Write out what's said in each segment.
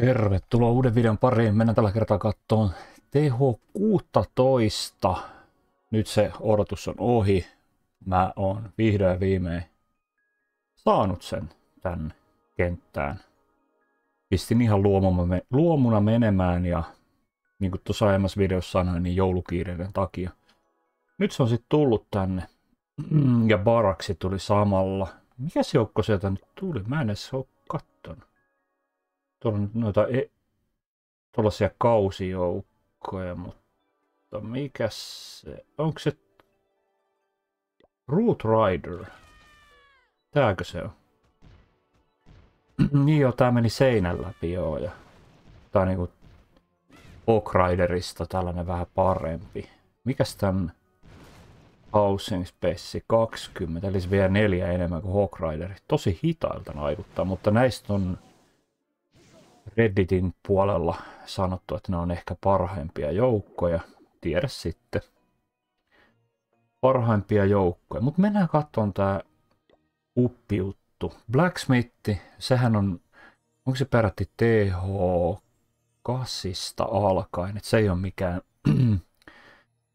Tervetuloa uuden videon pariin. Mennään tällä kertaa katsomaan TH16. Nyt se odotus on ohi. Mä oon vihdoin viimein saanut sen tänne kenttään. Pistin ihan luomuna menemään ja niin kuin tuossa aiemmassa videossa sanoin, niin joulukiireiden takia. Nyt se on sitten tullut tänne ja Baraksi tuli samalla. Mikä se joukko sieltä nyt tuli? Mä en edes ole kattonut. Tuolla on noita e- tuollaisia kausijoukkoja, mutta mikä se, onko se Root Rider? Tääkö se on? niin joo, tää meni seinän läpi joo, ja tää on niinku Oak Riderista tällainen vähän parempi. Mikäs tän Housing Space 20, eli se vielä neljä enemmän kuin Hawk Rider. Tosi hitailta vaikuttaa, mutta näistä on Redditin puolella sanottu, että ne on ehkä parhaimpia joukkoja. Tiedä sitten. Parhaimpia joukkoja. Mutta mennään katsomaan tämä uppiuttu. Blacksmith, sehän on, onko se peräti TH kassista alkaen, että se ei ole mikään,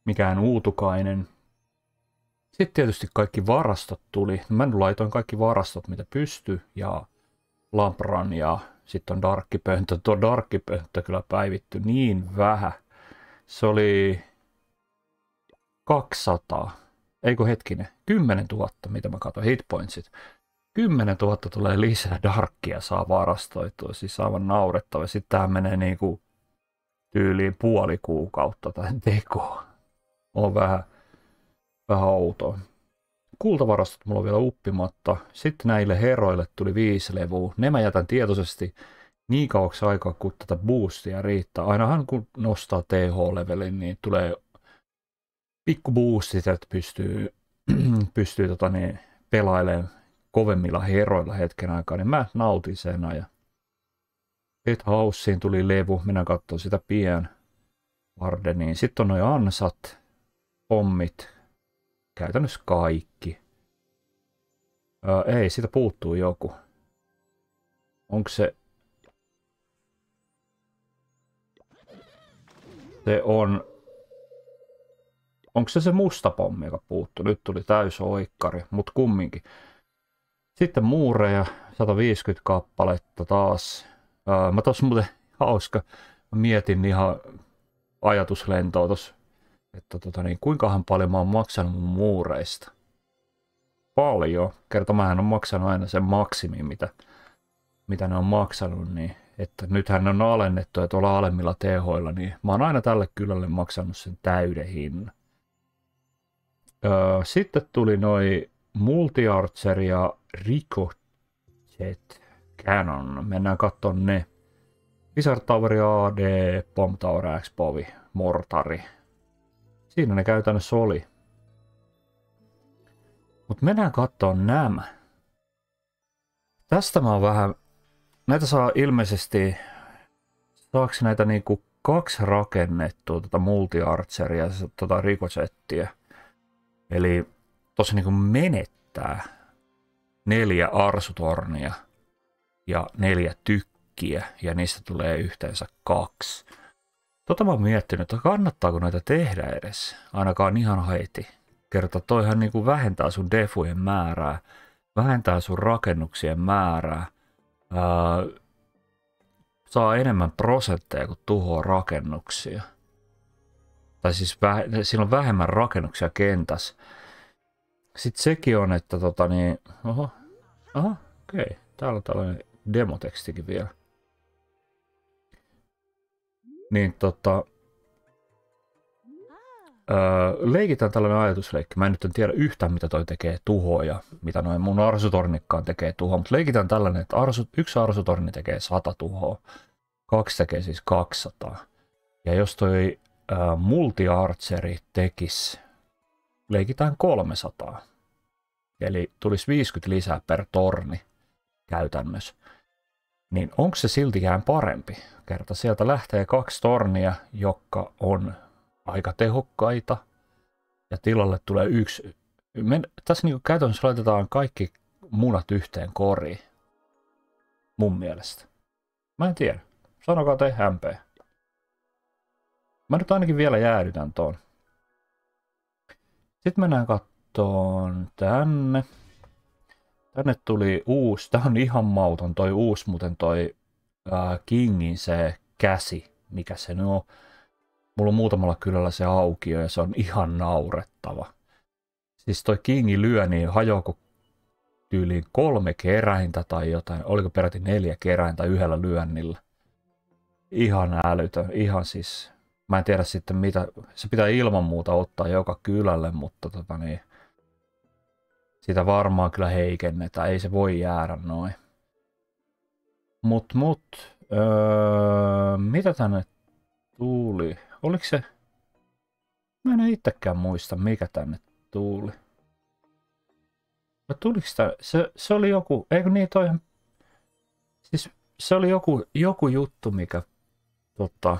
mikään uutukainen. Sitten tietysti kaikki varastot tuli. Mä laitoin kaikki varastot, mitä pysty, ja Lampran ja sitten on darkkipönttö. Tuo darkkipönttö kyllä päivitty niin vähän. Se oli 200, eikö hetkinen, 10 000, mitä mä katsoin, hitpointsit. 10 000 tulee lisää darkkia saa varastoitua, siis aivan naurettava. Sitten tämä menee niin kuin tyyliin puoli kuukautta tai teko. On vähän, vähän outoa kultavarastot mulla on vielä uppimatta. Sitten näille heroille tuli viisi levyä. Ne mä jätän tietoisesti niin kauaksi aikaa, kun tätä boostia riittää. Ainahan kun nostaa TH-levelin, niin tulee pikku boostit, että pystyy, pystyy tota niin, pelailemaan kovemmilla heroilla hetken aikaa, niin mä nautin sen ajan. Pet Houseen tuli levy, minä katsoin sitä pien Vardeniin. Sitten on noin ansat, pommit, käytännössä kaikki. Öö, ei, siitä puuttuu joku. Onko se... Se on... Onko se se musta pommi, joka puuttuu? Nyt tuli täys oikkari, mutta kumminkin. Sitten muureja, 150 kappaletta taas. Öö, mä tos muuten hauska. Mä mietin ihan ajatuslentoa tuossa että tota niin, kuinkahan paljon mä oon maksanut mun muureista. Paljon. Kerta mähän on maksanut aina sen maksimin, mitä, mitä ne on maksanut, niin että nythän on alennettu ja tuolla alemmilla tehoilla, niin mä oon aina tälle kylälle maksanut sen täyden hinnan. Öö, sitten tuli noin Multi-Archer ja Ricochet Canon. Mennään katsomaan ne. Wizard Tower AD, Bomb Tower X, Povi, Mortari, Siinä ne käytännössä oli. Mutta mennään katsomaan nämä. Tästä mä oon vähän... Näitä saa ilmeisesti... Saako näitä niinku kaksi rakennettua, tota multi-archeria tota ricochettia. Eli tosi niinku menettää neljä arsutornia ja neljä tykkiä, ja niistä tulee yhteensä kaksi. Tota mä oon miettinyt, että kannattaako noita tehdä edes, ainakaan ihan heti. Kerta toihan niin kuin vähentää sun defujen määrää, vähentää sun rakennuksien määrää, ää, saa enemmän prosentteja kuin tuhoa rakennuksia. Tai siis sillä on vähemmän rakennuksia kentässä. Sitten sekin on, että tota niin, oho, oho, okei, okay. täällä on tällainen demotekstikin vielä niin tota, leikitään tällainen ajatusleikki. Mä en nyt en tiedä yhtään, mitä toi tekee tuhoja, mitä noin mun arsutornikkaan tekee tuhoa, mutta leikitään tällainen, että arsu, yksi arsutorni tekee 100 tuhoa, kaksi tekee siis 200. Ja jos toi öö, multi-archeri tekisi, leikitään 300, eli tulisi 50 lisää per torni käytännössä, niin onko se siltikään parempi? Kerta sieltä lähtee kaksi tornia, jotka on aika tehokkaita, ja tilalle tulee yksi. Me, tässä niin käytännössä laitetaan kaikki munat yhteen koriin, mun mielestä. Mä en tiedä. Sanokaa te MP. Mä nyt ainakin vielä jäädytän ton. Sitten mennään kattoon tänne. Tänne tuli uusi, tää on ihan mauton toi uusi muuten toi äh, Kingin se käsi, mikä se nyt on. Mulla on muutamalla kylällä se aukio ja se on ihan naurettava. Siis toi Kingi lyö niin hajoako tyyliin kolme keräintä tai jotain, oliko peräti neljä keräintä yhdellä lyönnillä. Ihan älytön, ihan siis, mä en tiedä sitten mitä, se pitää ilman muuta ottaa joka kylälle, mutta tota niin, sitä varmaan kyllä heikennetään, ei se voi jäädä noin. Mut mut, öö, mitä tänne tuli? Oliko se, mä en itsekään muista mikä tänne tuli. No tuliko sitä, se, se oli joku, eikö niin toi, siis se oli joku, joku juttu, mikä tota,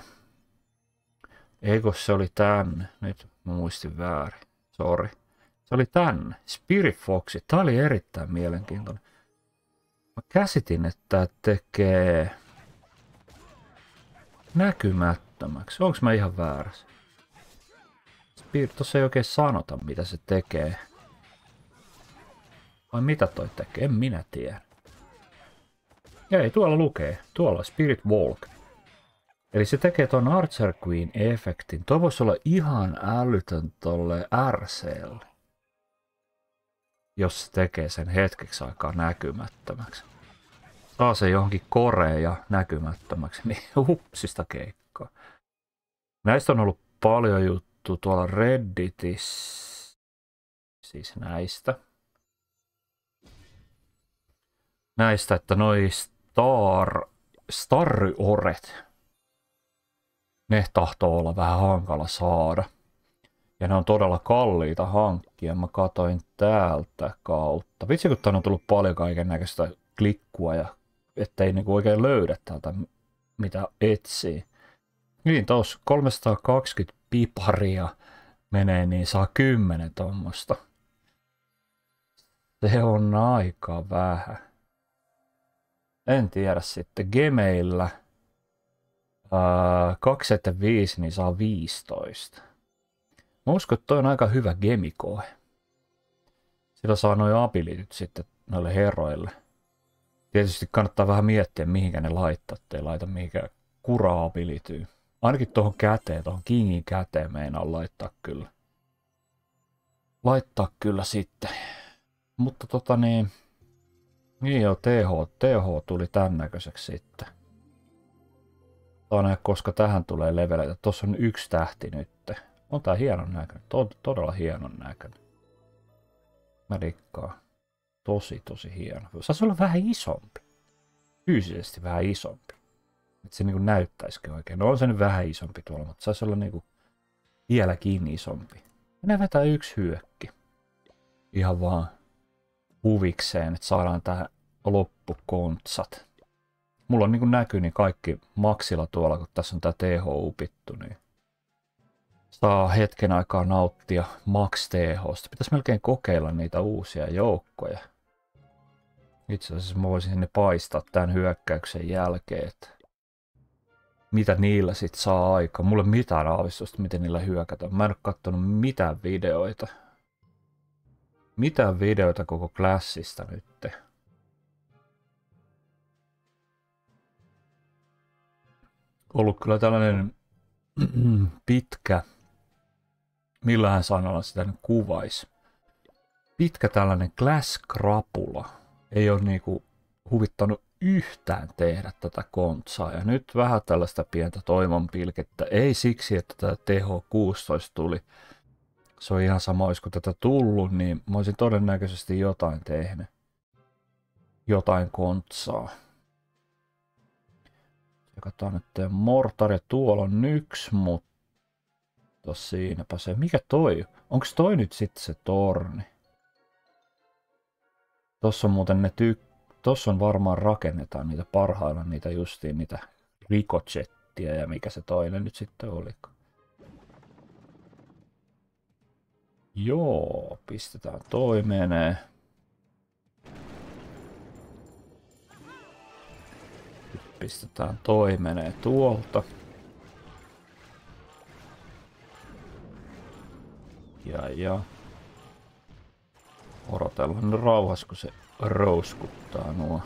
eikö se oli tänne, nyt mä muistin väärin, sorry. Se oli tänne, Spirit Foxi, tää oli erittäin mielenkiintoinen. Mä käsitin, että tää tekee näkymättömäksi. Onko mä ihan väärässä? Tossa ei oikein sanota, mitä se tekee. Vai mitä toi tekee? En minä tiedä. Ei, tuolla lukee. Tuolla Spirit Walk. Eli se tekee ton Archer Queen-efektin. Toi voisi olla ihan älytön tolle RClle. Jos se tekee sen hetkeksi aikaa näkymättömäksi. Saa se johonkin koreen ja näkymättömäksi, niin hupsista keikkaa. Näistä on ollut paljon juttu tuolla Redditissä. Siis näistä näistä, että noi star, starryoret, ne tahtoo olla vähän hankala saada. Ja ne on todella kalliita hankkia. Mä katoin täältä kautta. Vitsi kun tän on tullut paljon kaiken näköistä klikkua ja ettei niinku oikein löydä täältä mitä etsii. Niin tos 320 piparia menee, niin saa 10 tuommoista. Se on aika vähän. En tiedä sitten. Gmaillä uh, 275 niin saa 15. Mä uskon, että toi on aika hyvä gemikoe. Sillä saa noin abilityt sitten noille heroille. Tietysti kannattaa vähän miettiä, mihinkä ne laittaa, ettei laita mihinkä kura abilityy. Ainakin tuohon käteen, tuohon Kingin käteen meinaa laittaa kyllä. Laittaa kyllä sitten. Mutta tota niin, niin joo, TH, TH tuli tämän näköiseksi sitten. Tämä koska tähän tulee leveleitä. Tuossa on yksi tähti nyt. On tää hienon näköinen. Tod- todella hienon näköinen. Mä rikkaan. Tosi, tosi hieno. Saisi olla vähän isompi. Fyysisesti vähän isompi. Että se niinku näyttäisikin oikein. No on se nyt vähän isompi tuolla, mutta saisi olla niinku vieläkin isompi. Minä vetää yksi hyökki. Ihan vaan huvikseen, että saadaan tähän loppukontsat. Mulla on niin kuin näkyy niin kaikki maksilla tuolla, kun tässä on tämä TH upittu, niin saa hetken aikaa nauttia max THsta. Pitäisi melkein kokeilla niitä uusia joukkoja. Itse asiassa mä voisin ne paistaa tämän hyökkäyksen jälkeen, että mitä niillä sit saa aikaa. Mulla ei mitään aavistusta, miten niillä hyökätään. Mä en ole kattonut mitään videoita mitään videoita koko klassista nyt. Ollut kyllä tällainen pitkä, millähän sanalla sitä nyt kuvaisi. Pitkä tällainen class-krapula. Ei ole niinku huvittanut yhtään tehdä tätä kontsaa. Ja nyt vähän tällaista pientä toivonpilkettä. Ei siksi, että tämä TH16 tuli, se on ihan sama, olisiko tätä tullut, niin mä olisin todennäköisesti jotain tehnyt. Jotain kontsaa. Ja katsotaan nyt mortari, tuolla on yksi, mutta siinäpä se. Mikä toi? Onko toi nyt sitten se torni? Tossa on muuten ne tyk... Tossa on varmaan rakennetaan niitä parhailla, niitä justiin niitä ricochettia ja mikä se toinen nyt sitten oli. Joo, pistetään toi menee. pistetään toi menee tuolta. Ja ja. Odotellaan nyt rauhassa, kun se rouskuttaa nuo.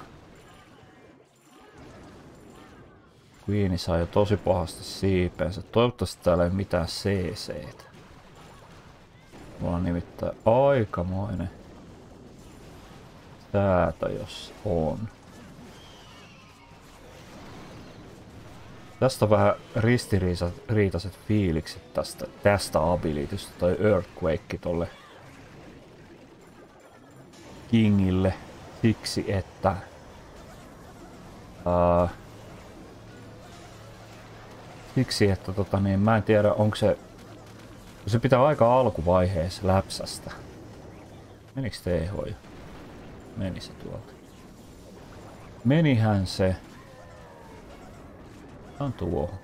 Queeni saa jo tosi pahasti siipensä. Toivottavasti täällä ei mitään cc -tä. Mulla on nimittäin aikamoinen säätö, jos on. Tästä on vähän ristiriitaiset fiilikset tästä, tästä abilitystä, toi Earthquake tolle Kingille siksi, että uh, siksi, että tota, niin, mä en tiedä, onko se se pitää aika alkuvaiheessa läpsästä. Menikö TH jo? Meni se tuolta. Menihän se. On tuohon.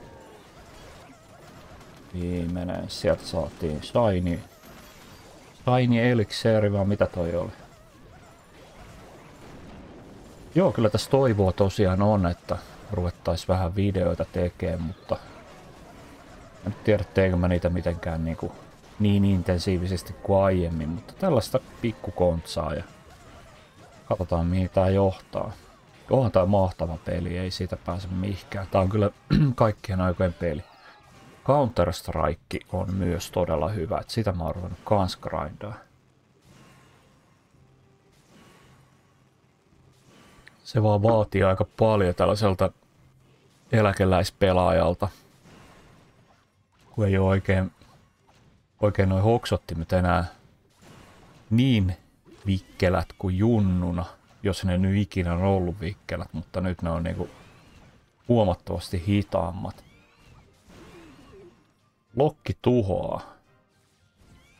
Viimeinen. Sieltä saatiin Shiny. Shiny Elixir, vaan mitä toi oli? Joo, kyllä tässä toivoa tosiaan on, että ruvettaisiin vähän videoita tekemään, mutta en tiedä teekö mä niitä mitenkään niin, kuin niin intensiivisesti kuin aiemmin, mutta tällaista pikkukontsaa ja katsotaan mihin tää johtaa. Onhan tää mahtava peli, ei siitä pääse mihinkään. Tää on kyllä kaikkien aikojen peli. Counter-Strike on myös todella hyvä, että sitä mä oon ruvennut kans grindaa. Se vaan vaatii aika paljon tällaiselta eläkeläispelaajalta – kun ei ole oikein, oikein noin hoksottimet enää niin vikkelät kuin junnuna, jos ne nyt ikinä on ollut vikkelät, mutta nyt ne on niinku huomattavasti hitaammat. Lokki tuhoaa.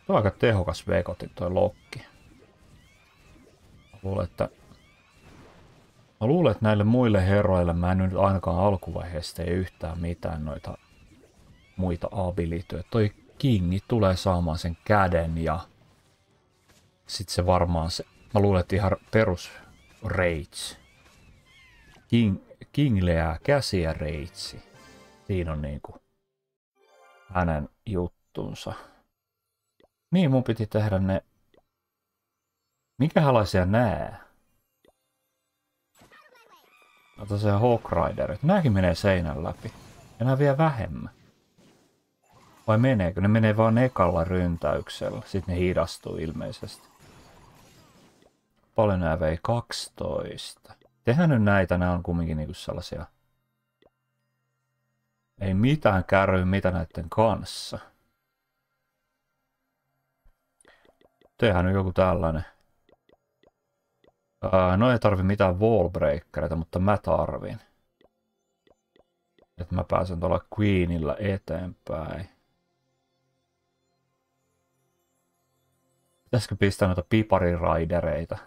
Tuo on aika tehokas vekotin toi lokki. Luulen, että Mä luulen, että näille muille herroille mä en nyt ainakaan alkuvaiheessa tee yhtään mitään noita muita abilityjä. Toi Kingi tulee saamaan sen käden ja sitten se varmaan se, mä luulen, että ihan perus Rage. King, Kingle jää käsi ja Rage. Siinä on niinku hänen juttunsa. Niin, mun piti tehdä ne... Minkälaisia nää? Ota se Hawk Rider. Nääkin menee seinän läpi. Ja nää vielä vähemmän. Vai meneekö? Ne menee vaan ekalla ryntäyksellä. Sitten ne hidastuu ilmeisesti. Paljon nää vei 12. Tehän nyt näitä, nämä on kumminkin niinku sellaisia... Ei mitään kärry mitä näiden kanssa. Tehän nyt joku tällainen. Ää, no ei tarvi mitään wallbreakereita, mutta mä tarvin. Että mä pääsen tuolla Queenilla eteenpäin. Pitäisikö pistää noita pipariraidereita?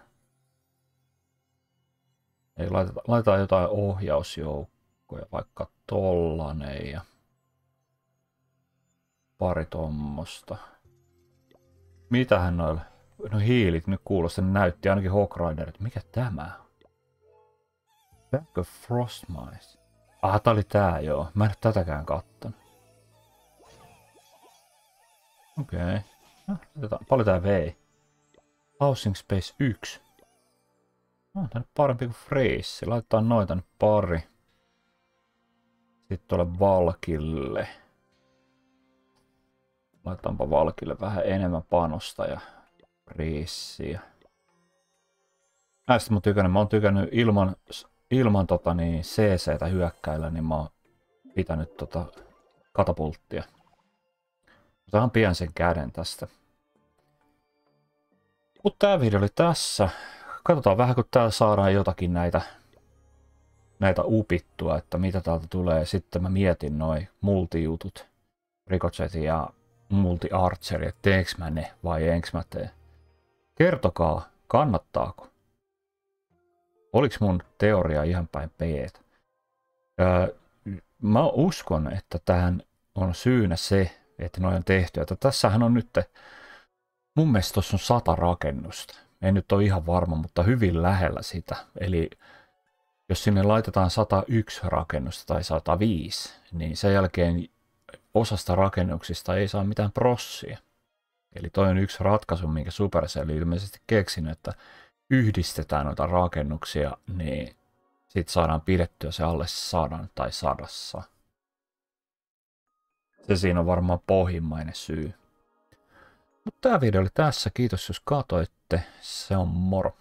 Ei, laiteta, laitetaan jotain ohjausjoukkoja, vaikka tollanen ja pari tommosta. Mitähän noille? No hiilit nyt kuulosti, ne näytti ainakin Hawk Riderit. Mikä tämä Back of Frostmice. Ah, tää oli tää joo. Mä en nyt tätäkään kattonut. Okei. Okay. No, paljon tää vei? Housing Space 1. No, tänne parempi kuin Freeze. Laitetaan noin tänne pari. Sitten tuolle Valkille. Laitetaanpa Valkille vähän enemmän panosta ja Freezea. Näistä mä tykännyt. Mä oon tykännyt ilman, ilman tota niin, CC-tä hyökkäillä, niin mä oon pitänyt tota katapulttia. Otetaan pian sen käden tästä. Mutta tämä video oli tässä. Katsotaan vähän, kun täällä saadaan jotakin näitä, näitä upittua, että mitä täältä tulee. Sitten mä mietin noin multijutut, Ricochet ja multi-archery, että teekö mä ne vai enkö mä tee. Kertokaa, kannattaako? Oliko mun teoria ihan päin peet? Öö, mä uskon, että tähän on syynä se, että noin on tehty. Että tässähän on nyt, mun mielestä tuossa on sata rakennusta. En nyt ole ihan varma, mutta hyvin lähellä sitä. Eli jos sinne laitetaan 101 rakennusta tai 105, niin sen jälkeen osasta rakennuksista ei saa mitään prossia. Eli toi on yksi ratkaisu, minkä Supercell ilmeisesti keksinyt, että yhdistetään noita rakennuksia, niin sitten saadaan pidettyä se alle sadan tai sadassa. Se siinä on varmaan pohjimmainen syy. Mutta tämä video oli tässä. Kiitos jos katoitte. Se on moro.